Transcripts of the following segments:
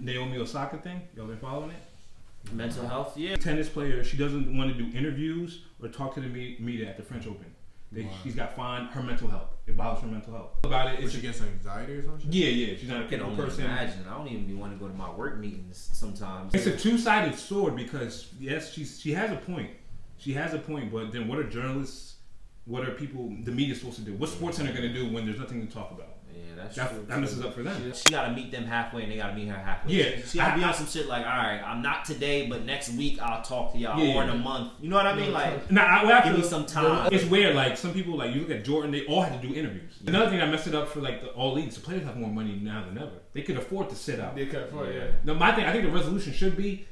Naomi Osaka thing? Y'all been following it? Mental uh-huh. health, yeah. Tennis player. She doesn't want to do interviews or talk to the me- media at the French Open. They, Wow. She's got fine her mental health. It bothers her mental health. About it, it's she gets anxiety or something. yeah, yeah. She's not a I can people only person. imagine. I don't even be wanting to go to my work meetings sometimes. It's a two-sided sword because yes, she's she has a point. She has a point, but then what are journalists? What are people? The media supposed to do? What's SportsCenter going to do when there's nothing to talk about? Yeah, that's That, true. that messes up for them. She, she gotta meet them halfway, and they gotta meet her halfway. Yeah. she, she gotta be on some shit like, all right, I'm not today, but next week I'll talk to y'all, Yeah, or in a month. You know what I mean? Like, Now, I, well, I give me some time. It's weird. Like some people, like you look at Jordan, they all had to do interviews. Another thing that messed it up for like the all leagues. The players have more money now than ever. They could afford to sit out. They cut afford, Yeah. yeah. No, my thing. I think the resolution should be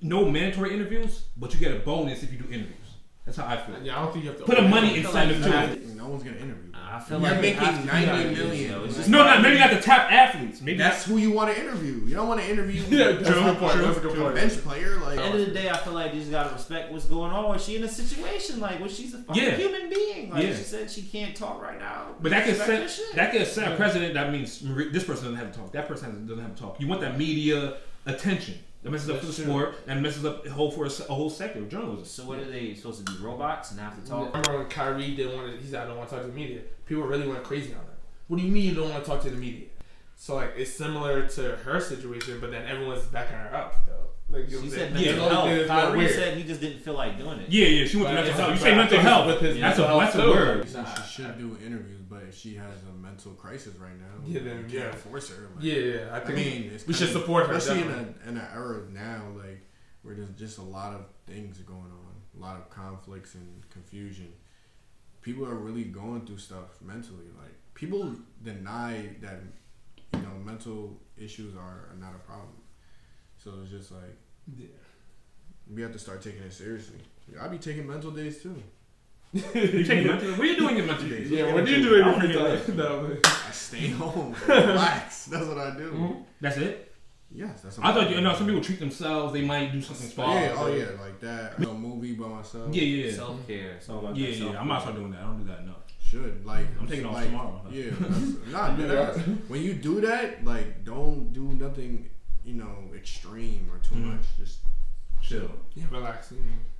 no mandatory interviews, but you get a bonus if you do interviews. That's how I feel. Yeah, I don't think you have to Put a money I feel incentive like to you it. Have No one's gonna interview. I feel You're like making ninety million. have to do 90 that. million. Yo, No, not maybe not the top athletes. Maybe That's who you want to interview. You don't want to interview Yeah, that's a True, point. true, That's a good point. bench player. Like At the end of the day, I feel like you just gotta respect what's going on. Is she in a situation like, well, she's a fucking Yeah. human being. Like Yeah. she said, she can't talk right now. But that could Respect set that could set a precedent. That means this person doesn't have to talk. That person doesn't have to talk. You want that media attention. That messes up for the true. sport. That messes up the whole for a, a whole sector of journalism. So what are they supposed to be robots and have to talk? Remember when Kyrie didn't want to? He said, "I don't want to talk to the media." People really went crazy on that. What do you mean you don't want to talk to the media? So like it's similar to her situation, but then everyone's backing her up though. Like She said mental saying? The only thing health. that's Kyrie weird. said he just didn't feel like doing it. Yeah, yeah. She went But to mental health. You but say mental health. with his That's a mental that's a health, too. word. So she should do interviews, but if she has a mental crisis right now, Yeah, then, you can't yeah. force her. Like, Yeah, yeah. I I mean, it's we should kinda- support her. especially in definitely. a in an era now, like where there's just a lot of things going on, a lot of conflicts and confusion. People are really going through stuff mentally. Like people deny that you know mental issues are, are not a problem. So it's just like Yeah. we have to start taking it seriously. I be taking mental days too. You take mental. What are you doing in mental days? Yeah, Let's what get do you into do it. in I your wanna free hear time? No, I stay home, relax. That's what I do. Mhm. That's it. Yes, that's. I thought you know some people treat themselves. They might do something spa. Yeah, oh yeah, like that. No movie by myself. yeah, yeah, yeah. Self care. It's Yeah, that yeah. self-care. I'm not start doing that. I don't do that enough. Should like I'm taking off like, tomorrow. Yeah, that's, not Yeah. that. When you do that, like don't do nothing, you know, extreme or too Mhm. much. Just Chill. Yeah, relax. You know.